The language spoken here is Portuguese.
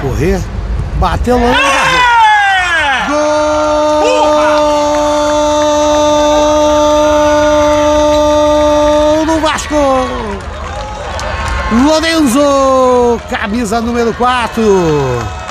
correr, bateu longe e Gol do Vasco! Lorenzo, camisa número 4.